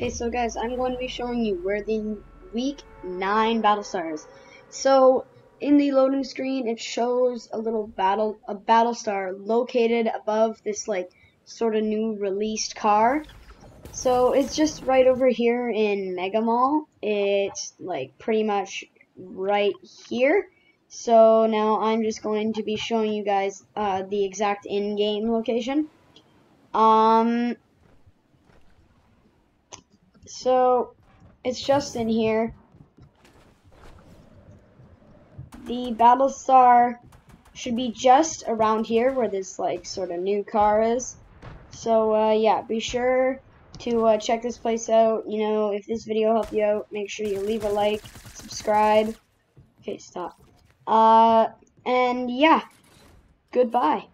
Okay, so guys, I'm going to be showing you where the week 9 battle stars. So, in the loading screen, it shows a little battle, a battle star located above this, like, sort of new released car. So, it's just right over here in Mega Mall. It's, like, pretty much right here. So, now I'm just going to be showing you guys uh, the exact in-game location. Um, so, it's just in here. The Battlestar should be just around here where this, like, sort of new car is. So, uh, yeah, be sure to uh, check this place out. You know, if this video helped you out, make sure you leave a like, subscribe. Okay, stop. Uh, and yeah, goodbye.